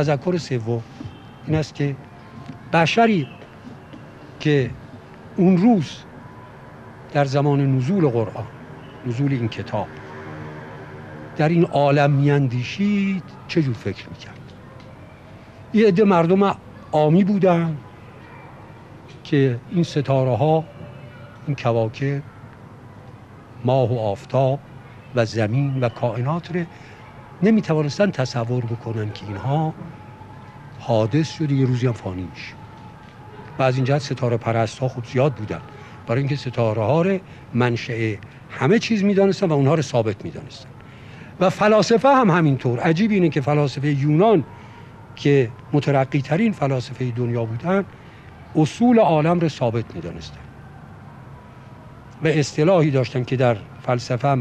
تذکر سوم این است که بشری که اون روز در زمان نزول قرآن نزول این کتاب در این عالم میاندیشید چه جور فکر می‌کرد؟ یه عده مردم عامی بودن که این ستاره ها این کواکب ماه و آفتاب و زمین و کائنات رو نمی توانستن تصور بکنن که اینها حادث شده یه روزی هم فانی میشه. و از این جهت ستاره پرست ها خوب زیاد بودن. برای اینکه ستاره ها رو منشأ همه چیز می‌دانستن و اونها رو ثابت می‌دانستن. و فلاسفه هم همینطور. عجیب اینه که فلاسفه یونان که مترقی ترین فلاسفه دنیا بودن اصول عالم رو ثابت می‌دانستن. و اصطلاحی داشتن که در فلسفه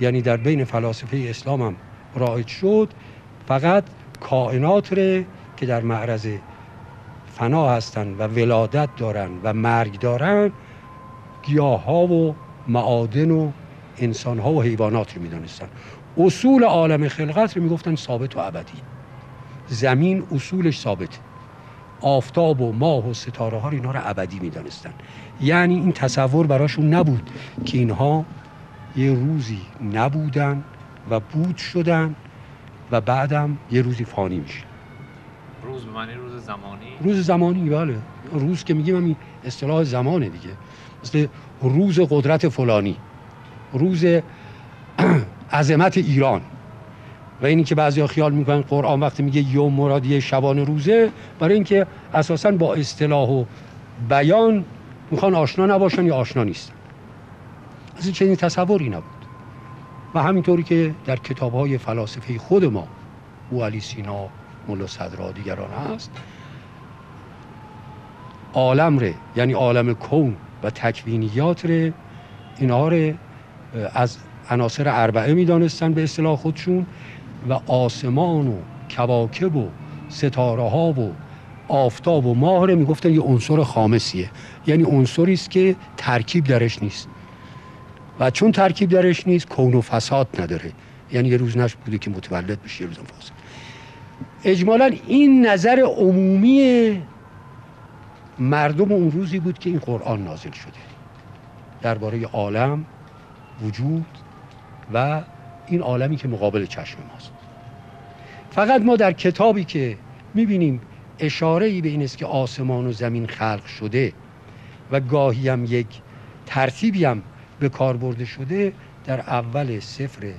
یعنی در بین فلاسفه اسلام هم رایج شد. فقط کائنات ره که در معرض فنا هستند و ولادت دارن و مرگ دارن. گیاه ها و معادن و انسان ها و حیوانات رو می‌دانستن. اصول عالم خلقت رو می‌گفتن ثابت و ابدی. زمین اصولش ثابته آفتاب و ماه و ستاره ها اینا رو ابدی می‌دانستن. یعنی این تصور براشون نبود که اینها یه روزی نبودن و بود شدن و بعدم یه روزی فانی میشه. روز به معنی روز زمانی؟ روز زمانی بله. روز که میگیم این اصطلاح زمانه دیگه. مثل روز قدرت فلانی. روز عظمت ایران. و اینی که بعضی خیال می‌کنن قرآن وقتی میگه یوم مرادی شبان روزه برای اینکه اساسا با اصطلاح و بیان می‌خوان آشنا نباشن یا آشنا نیستن. از این چنین تصوری نبود. و همینطوری که در کتاب های فلاسفه خود ما او علی سینا ملا صدرا دیگران هست عالم ره یعنی عالم کون و تکوینیات ره. اینها ره از عناصر اربعه می‌دانستن به اصطلاح خودشون و آسمان و کواکب و ستاره ها و آفتاب و ماه رو می‌گفتن یه عنصر خامسیه. یعنی عنصری است که ترکیب درش نیست. و چون ترکیب درش نیست کون و فساد نداره. یعنی یه روز نش بوده که متولد بشه یه روز فاسد. اجمالا این نظر عمومی مردم اون روزی بود که این قرآن نازل شده. درباره عالم وجود و این عالمی که مقابل چشم ماست. فقط ما در کتابی که می‌بینیم اشاره ای به این است که آسمان و زمین خلق شده و گاهی هم یک ترتیبی هم به کار برده شده در اول سفر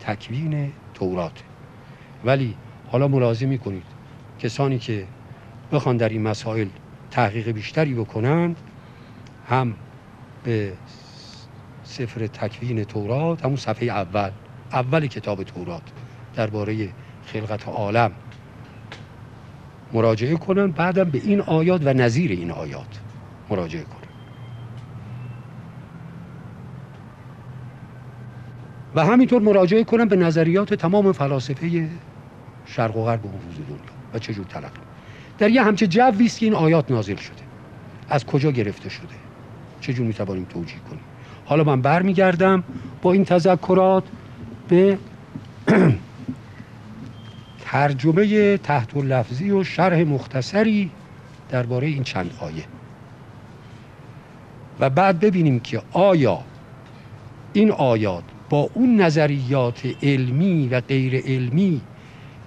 تکوین تورات. ولی حالا ملاحظه می‌کنید. کسانی که بخوان در این مسائل تحقیق بیشتری بکنن هم به سفر تکوین تورات همون صفحه اول اول کتاب تورات درباره خلقت عالم مراجعه کنن بعدم به این آیات و نظیر این آیات مراجعه کنن و همینطور مراجعه کنن به نظریات تمام فلاسفه شرق و غرب اون دنیا. و چجور تلقی در یه همچه جوی است که این آیات نازل شده. از کجا گرفته شده؟ چجور می‌توانیم توجیه کنیم؟ حالا من برمیگردم با این تذکرات به ترجمه تحت لفظی و شرح مختصری درباره این چند آیه. و بعد ببینیم که آیا این آیات با اون نظریات علمی و غیر علمی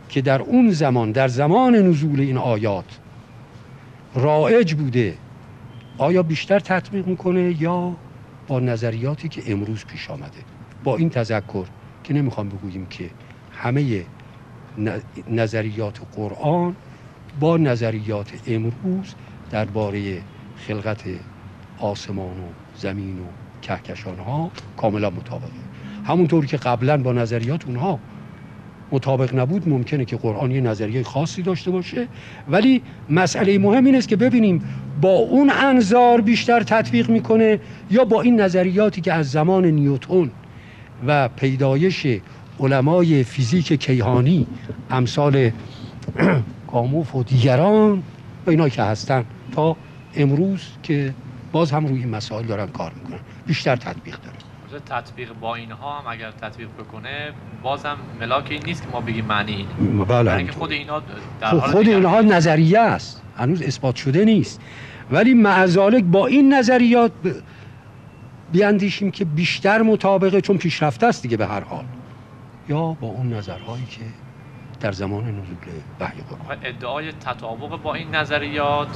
که در اون زمان در زمان نزول این آیات رائج بوده آیا بیشتر تطبیق می‌کنه یا با نظریاتی که امروز پیش آمده؟ با این تذکر که نمی‌خوام بگوییم که همه نظریات قرآن با نظریات امروز درباره خلقت آسمان و زمین و کهکشان ها کاملا مطابقه همونطوری که قبلا با نظریات اونها مطابق نبود ممکنه که قرآن یه نظریه خاصی داشته باشه. ولی مسئله مهم این است که ببینیم با اون انظار بیشتر تطبیق می‌کنه یا با این نظریاتی که از زمان نیوتون و پیدایش علمای فیزیک کیهانی امثال گاموف و دیگران و اینا که هستن تا امروز که باز هم روی مسائل دارن کار می‌کنن. بیشتر تطبیق داره تطبیق با اینها هم اگر تطبیق بکنه بازم ملاک این نیست که ما بگیم معنی اینه. بله اینکه خود اینا در خب خود نگرش- اینها نظریه است. هنوز اثبات شده نیست. ولی معذالک با این نظریات ب- بیاندیشیم که بیشتر مطابقه چون پیشرفته است دیگه به هر حال. یا با اون نظرهایی که در زمان نزول وحی قرآن. ادعای تطابق با این نظریات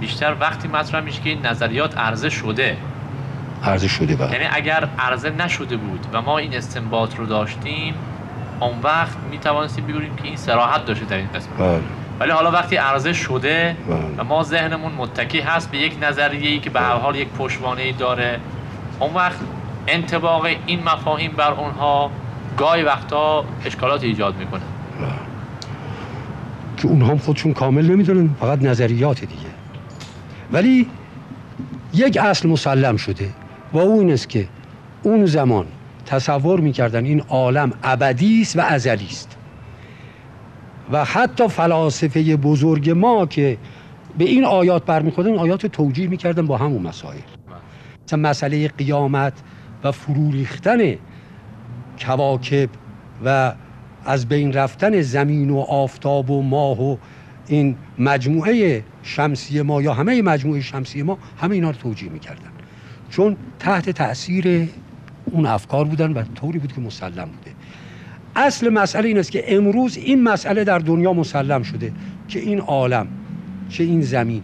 بیشتر وقتی مطرح میشه که این نظریات عرضه شده عرضه شده بله یعنی اگر عرضه نشده بود و ما این استنباط رو داشتیم اون وقت می توانستیم بگوییم که این سراحت داشته در این قسمت. بله. ولی حالا وقتی عرضه شده و بله ما ذهنمون متکی هست به یک نظریه ای که به هر حال یک پشتوانه ای داره اون وقت انطباق این مفاهیم بر اونها گاهی وقتا اشکالات ایجاد می‌کنه. که اونها هم خودشون کامل نمی‌دونن فقط نظریات دیگه. ولی یک اصل مسلم شده. و اون این است که اون زمان تصور می‌کردن این عالم ابدی است و ازلی است. و حتی فلاسفه بزرگ ما که به این آیات برمیخوردن آیات توجیه می‌کردن با همون مسائل. مثلا مسئله قیامت و فرو ریختن کواکب و از بین رفتن زمین و آفتاب و ماه و این مجموعه شمسی ما یا همه مجموعه شمسی ما همه اینا رو توجیه می‌کردن. چون تحت تاثیر اون افکار بودن و طوری بود که مسلم بوده. اصل مسئله این است که امروز این مسئله در دنیا مسلم شده. که این عالم چه این زمین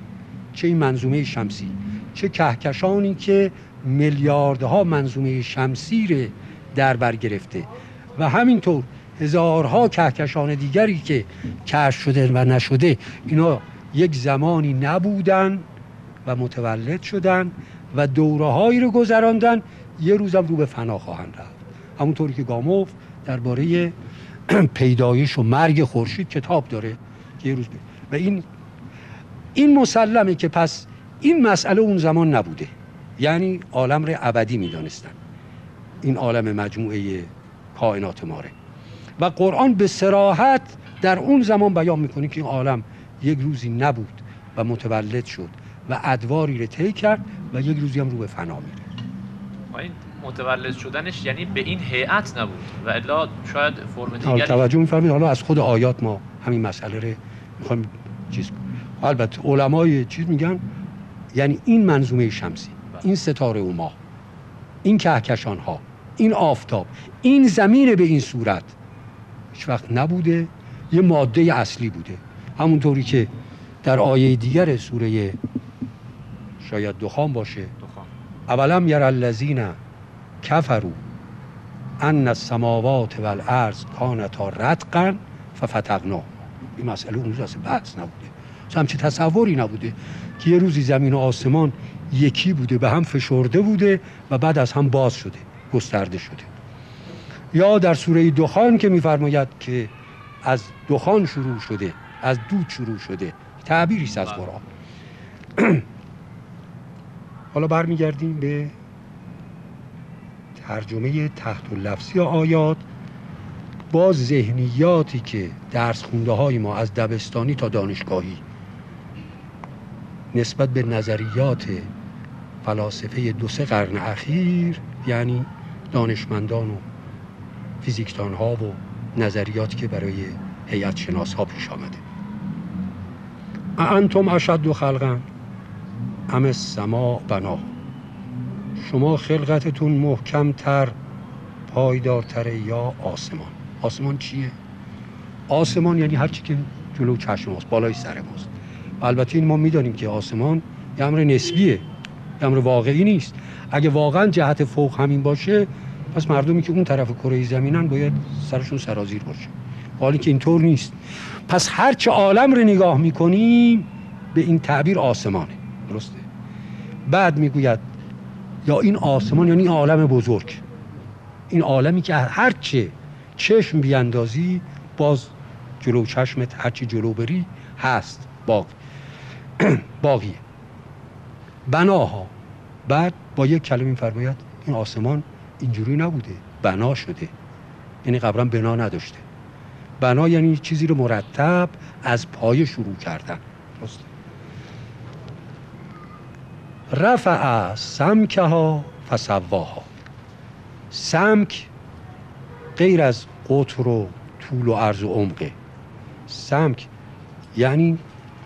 چه این منظومه شمسی چه کهکشانی که میلیاردها منظومه شمسی رو در بر گرفته. و همینطور هزارها کهکشان دیگری که کشف شده و نشده اینا یک زمانی نبودن و متولد شدن و دوره هایی رو گذراندن یه روزم رو به فنا خواهند رفت. همونطوری که گاموف درباره پیدایش و مرگ خورشید کتاب داره که یه روز ب- و این این مسلمه که پس این مسئله اون زمان نبوده. یعنی عالم رو ابدی می‌دانستن. این عالم مجموعه کائنات ماره و قرآن به سراحت در اون زمان بیان می‌کنه که این عالم یک روزی نبود و متولد شد و ادواری رو طی کرد و یک روزی هم رو به فنا میره. این متولد شدنش یعنی به این هیئت نبود و الا شاید فرم دیگری توجه میفرمایید؟ حالا از خود آیات ما همین مسئله رو می‌خوایم چیز. البته علمای چیز میگن یعنی این منظومه شمسی این ستاره و ماه این کهکشان ها این آفتاب این زمین به این صورت هیچ وقت نبوده یه ماده اصلی بوده. همونطوری که در آیه دیگر سوره شاید دخان باشه. دخان. اولم یر الذین کفروا ان السماوات والارض کانتا رتقا ففتقنا این مسئله اون روز اصلا بحث نبوده. همچه تصوری نبوده که یه روزی زمین و آسمان یکی بوده به هم فشرده بوده و بعد از هم باز شده گسترده شده. یا در سوره دخان که میفرماید که از دخان شروع شده از دود شروع شده. تعبیری از بله. قرآن. حالا برمیگردیم به ترجمه تحت لفظی آیات با ذهنیاتی که درس خونده های ما از دبستانی تا دانشگاهی نسبت به نظریات فلاسفه دو سه قرن اخیر یعنی دانشمندان و فیزیکدان ها و نظریاتی که برای هیئت شناس ها پیش آمده. انتم اشد خلقا؟ ام السماء بنا. شما خلقتتون محکمتر پایدارتره یا آسمان. آسمان چیه؟ آسمان یعنی هر چی که جلو چشم ماست بالای سر ماست. البته این ما می‌دانیم که آسمان یه امر نسبیه یه امر واقعی نیست. اگه واقعا جهت فوق همین باشه پس مردمی که اون طرف کره زمینن باید سرشون سرازیر باشه. حالی که اینطور نیست. پس هر چه عالم رو نگاه می‌کنیم به این تعبیر آسمانه. درسته؟ بعد می‌گوید یا این آسمان یعنی عالم بزرگ. این عالمی که هر چه چشم بیاندازی باز جلو چشمت هرچی جلو بری هست باقی. باقیه. بناها. بعد با یک کلمه فرماید این آسمان اینجوری نبوده بنا شده. یعنی قبلا بنا نداشته. بنا یعنی چیزی رو مرتب از پای شروع کردن. درسته؟ رفع سمکها فسواها. سمک غیر از قطر و طول و عرض و عمقه سمک یعنی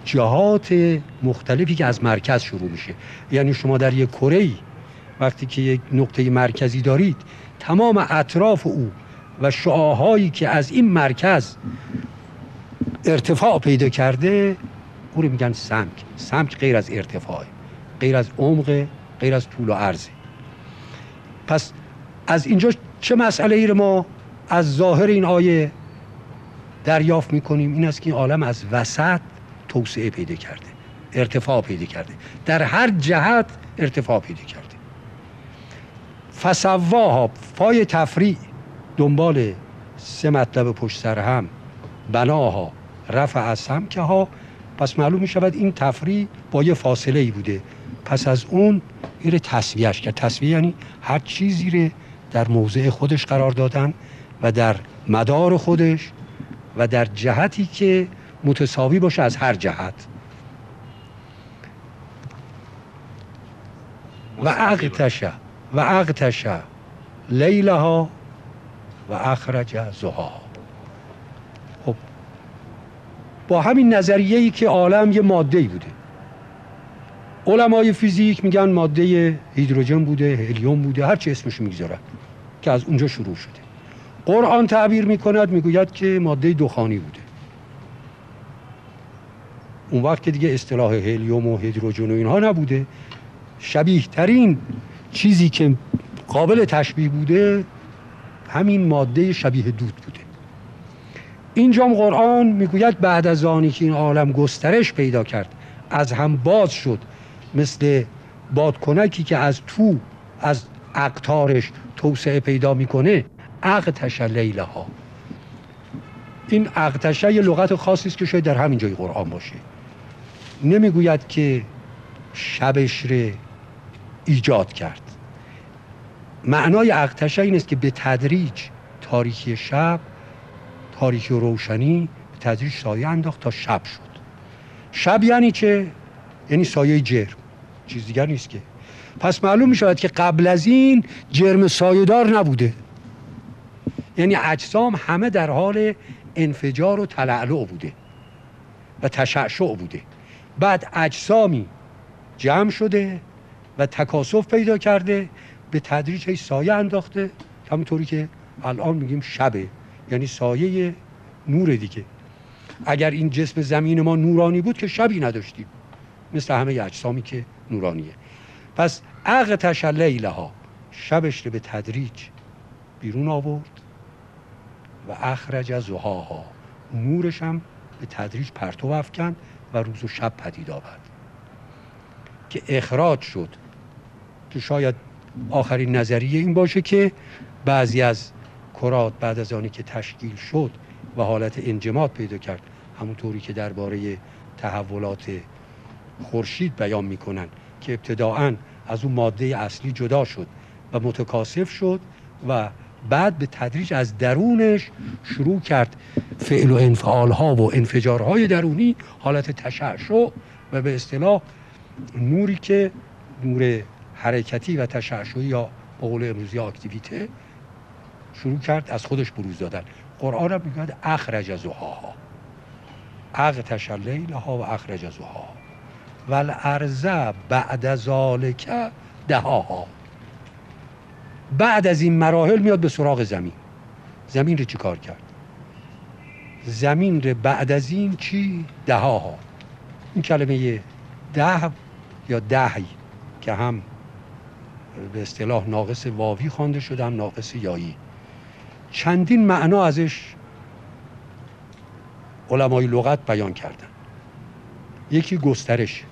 جهات مختلفی که از مرکز شروع میشه. یعنی شما در یک کره وقتی که یک نقطه مرکزی دارید تمام اطراف او و شعاهایی که از این مرکز ارتفاع پیدا کرده او رو میگن سمک. سمک غیر از ارتفاع غیر از عمق غیر از طول و عرضه پس از اینجا چه مسئله ای رو ما از ظاهر این آیه دریافت می‌کنیم؟ این است که این عالم از وسط توسعه پیدا کرده ارتفاع پیدا کرده. در هر جهت ارتفاع پیدا کرده. فسواها فای تفریع دنبال سه مطلب پشت سر هم. بناها رفع از که ها پس معلوم می شود این تفریع با یه فاصله ای بوده. پس از اون این تصویهش کرد تصویه یعنی هر چیزی رو در موضع خودش قرار دادن و در مدار خودش و در جهتی که متساوی باشه از هر جهت. و اقتشه و اقتشه لیلها و اخرج زها خب با همین نظریه ای که عالم یه ماده ای بوده. علمای فیزیک میگن ماده هیدروژن بوده هلیوم بوده هر چه اسمش می‌گذارن که از اونجا شروع شده. قرآن تعبیر می‌کند می‌گوید که ماده دخانی بوده. اون وقت که دیگه اصطلاح هلیوم و هیدروژن و اینها نبوده شبیه ترین چیزی که قابل تشبیه بوده همین ماده شبیه دود بوده. اینجا قرآن می‌گوید بعد از آنی که این عالم گسترش پیدا کرد از هم باز شد مثل بادکنکی که از تو از اقتارش توسعه پیدا می‌کنه اقتش لیله ها این اقتشه یه لغت خاصی است که شاید در همین جای قرآن باشه. نمی‌گوید که شبش رو ایجاد کرد. معنای اقتشه این است که به تدریج تاریکی شب تاریکی و روشنی به تدریج سایه انداخت تا شب شد. شب یعنی چه؟ یعنی سایه جرم. چیز دیگر نیست که. پس معلوم می شود که قبل از این جرم سایهدار نبوده. یعنی اجسام همه در حال انفجار و تلعلع بوده و تشعشع بوده. بعد اجسامی جمع شده و تکاسف پیدا کرده به تدریج هی سایه انداخته. همونطوری که الان میگیم شبه یعنی سایه نور دیگه. اگر این جسم زمین ما نورانی بود که شبی نداشتیم. مثل همه اجسامی که نورانیه. پس اغتش لیلها شبش رو به تدریج بیرون آورد و اخرج زهاها. نورش هم به تدریج پرتو افکن و روز و شب پدید آورد. که اخراج شد که شاید آخرین نظریه این باشه که بعضی از کرات بعد از آنی که تشکیل شد و حالت انجماد پیدا کرد همونطوری که درباره تحولات خورشید بیان می‌کنن که ابتداعا از اون ماده اصلی جدا شد و متکاسف شد و بعد به تدریج از درونش شروع کرد فعل و انفعال ها و انفجارهای درونی حالت تشعشع و به اصطلاح نوری که نور حرکتی و تشعشعی یا با قول امروزی اکتیویته شروع کرد از خودش بروز دادن. قرآن را می‌گوید اخرج زهاها. اغتش ها و اخرج زهاها. و الارض بعد ذالک دهاها. بعد از این مراحل میاد به سراغ زمین. زمین رو چی کار کرد؟ زمین رو بعد از این چی؟ دهاها. این کلمه ده یا دهی که هم به اصطلاح ناقص واوی خوانده شده هم ناقص یایی. چندین معنا ازش علمای لغت بیان کردن. یکی گسترش.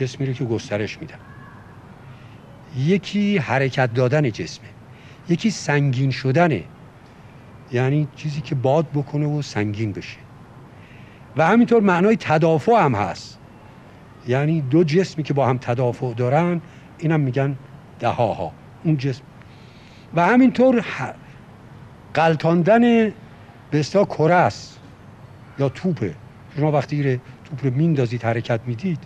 جسمی رو که گسترش میدن. یکی حرکت دادن جسمه. یکی سنگین شدنه یعنی چیزی که باد بکنه و سنگین بشه. و همینطور معنای تدافع هم هست. یعنی دو جسمی که با هم تدافع دارن اینم میگن دهاها. اون جسم. و همینطور قلتاندن به اصطلاح کره است. یا توپه. شما وقتی توپ رو میندازید حرکت می‌دید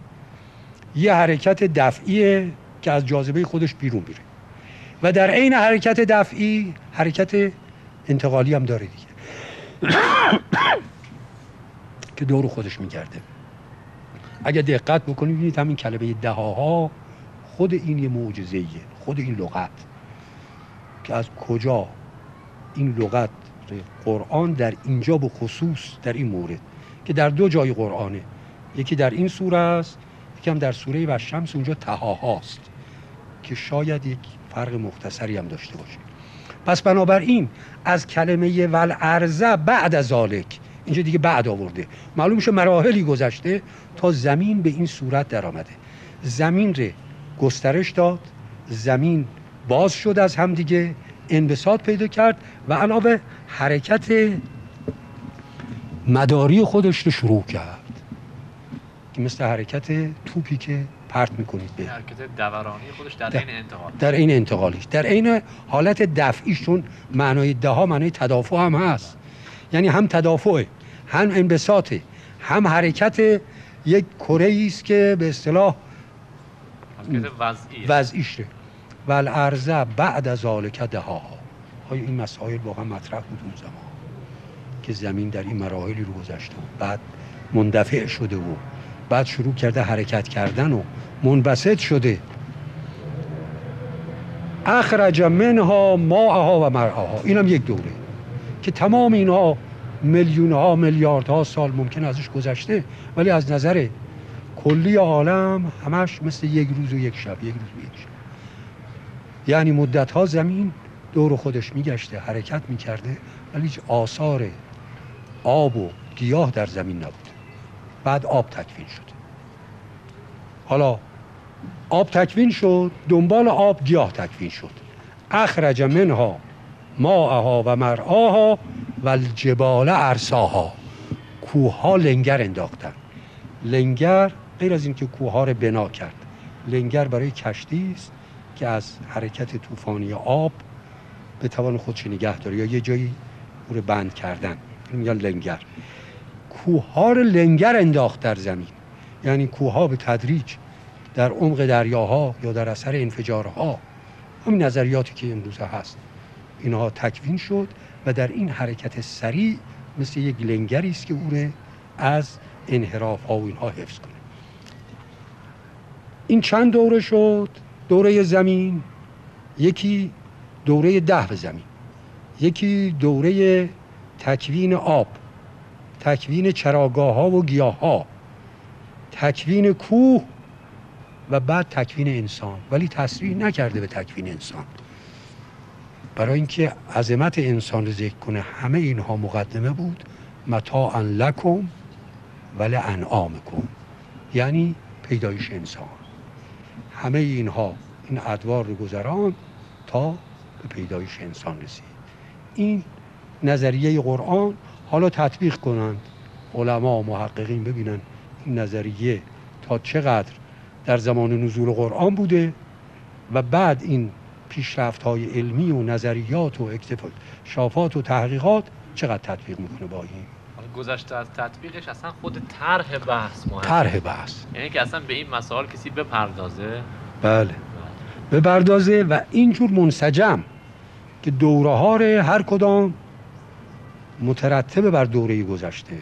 یه حرکت دفعیه که از جاذبه خودش بیرون میره. و در عین حرکت دفعی حرکت انتقالی هم داره دیگه. که دور خودش میگرده. اگر دقت بکنید ببینید همین کلمه دهاها خود این یه معجزه خود این لغت. که از کجا این لغت قرآن در اینجا به خصوص در این مورد. که در دو جای قرآنه. یکی در این سوره است یکی هم در سوره و شمس اونجا تهاهاست که شاید یک فرق مختصری هم داشته باشه. پس بنابراین از کلمه ولعرزه بعد از ذالک اینجا دیگه بعد آورده. معلوم شه مراحلی گذشته تا زمین به این صورت در آمده. زمین ره گسترش داد زمین باز شد از همدیگه انبساط پیدا کرد و علاوه حرکت مداری خودش رو شروع کرد. که مثل حرکت توپی که پرت می‌کنید به. حرکت دورانی خودش در این انتقال. در این انتقالیش در این حالت دفعیشون معنای ده معنای تدافع هم هست. یعنی هم تدافع هم انبساطه هم حرکت یک کره است که به اصطلاح وضعیشه. و الارزه بعد از ذالک دهاها آیا این مسائل واقعا مطرح بود اون زمان؟ که زمین در این مراحلی رو گذشته بعد مندفع شده و بعد شروع کرده حرکت کردن و منبسط شده. اخرج منها ماءها و مرعاها. اینم یک دوره. که تمام اینها میلیون ها میلیارد ها سال ممکن ازش گذشته ولی از نظر کلی عالم همش مثل یک روز و یک شب یک روز و یک شب. یعنی مدت ها زمین دور خودش میگشته حرکت می‌کرده ولی هیچ آثار آب و گیاه در زمین نبود. بعد آب تکوین شد. حالا آب تکوین شد دنبال آب گیاه تکوین شد. اخرج منها ماءها و مرعاها و الجبال ارساها کوه ها لنگر انداختن. لنگر غیر از اینکه کوه ها رو بنا کرد. لنگر برای کشتی است که از حرکت طوفانی آب به توان خودش نگه داره یا یه جایی او رو بند کردن. میگن لنگر. کوه ها رو لنگر انداخت در زمین. یعنی کوه ها به تدریج در عمق دریاها یا در اثر انفجارها. همین نظریاتی که امروز هست. اینها تکوین شد و در این حرکت سریع مثل یک لنگری است که او رو از انحراف ها و اینها حفظ کنه. این چند دوره شد؟ دوره زمین یکی دوره ده زمین یکی دوره تکوین آب. تکوین چراگاه ها و گیاه ها تکوین کوه و بعد تکوین انسان. ولی تصریح نکرده به تکوین انسان. برای اینکه عظمت انسان رو ذکر کنه همه اینها مقدمه بود. متاعا لکم ولی انعامکم یعنی پیدایش انسان. همه اینها این ادوار رو گذران تا به پیدایش انسان رسید. این نظریه قرآن حالا تطبیق کنند. علما و محققین ببینن این نظریه تا چقدر در زمان نزول قرآن بوده و بعد این پیشرفت های علمی و نظریات و اکتشافات و تحقیقات چقدر تطبیق می‌کنه با این؟ گذشته از تطبیقش اصلا خود طرح بحث مهمه. طرح بحث. یعنی که اصلا به این مسائل کسی بپردازه؟ بله. بپردازه و اینجور منسجم که دوره هر کدام مترتب بر دوره گذشته.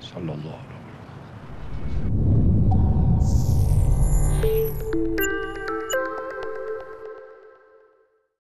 صلی الله علیه